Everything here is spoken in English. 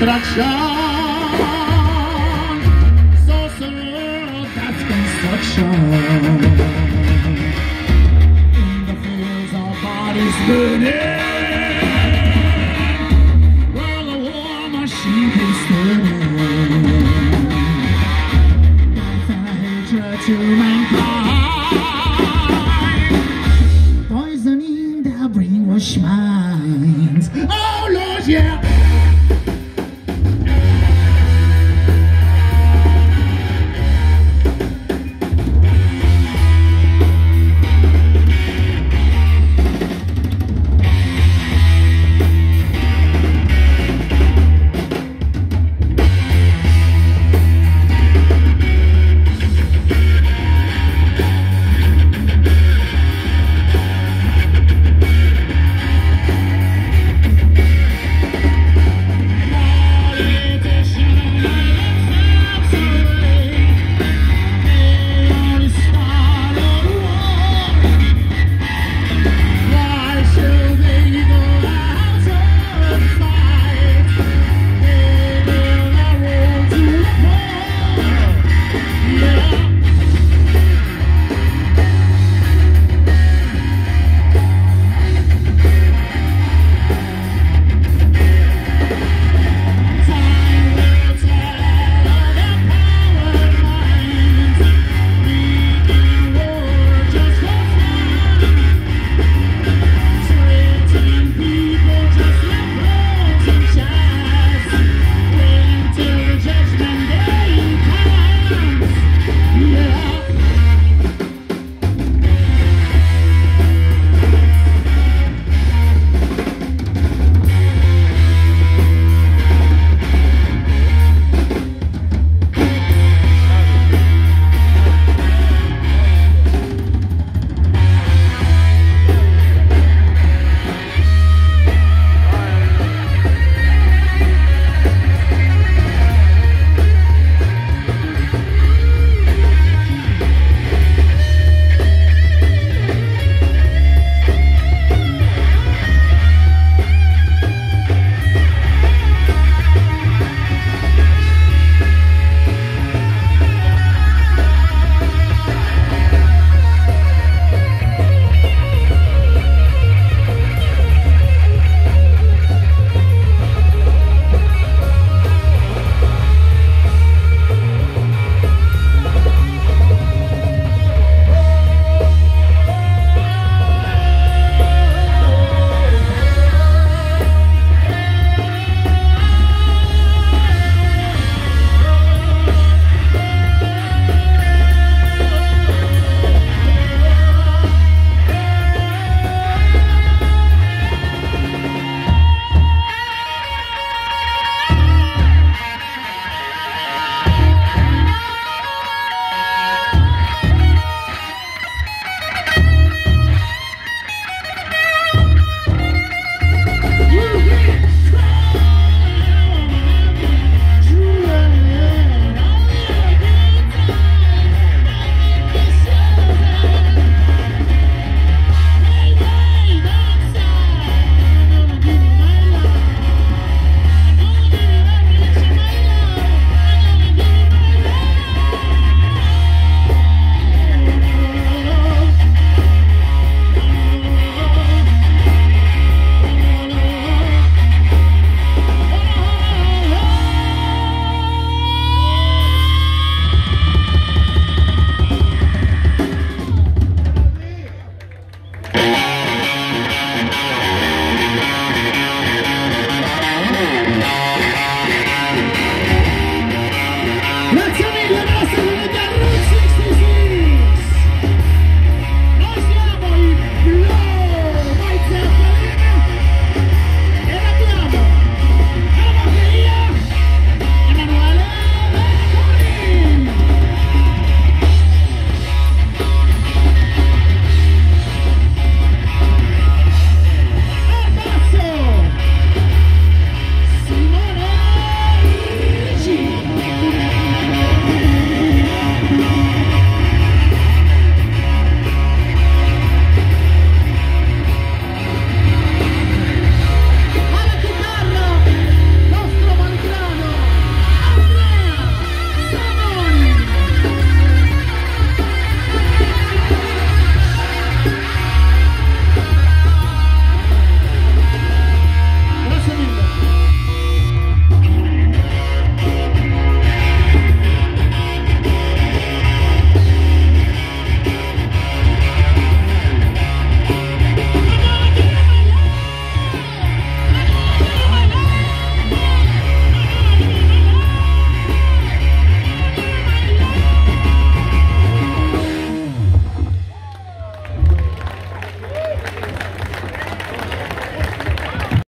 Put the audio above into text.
construction. In the fields, our bodies burning. While the war machine is turning. That's a hatred to mankind. Let's go!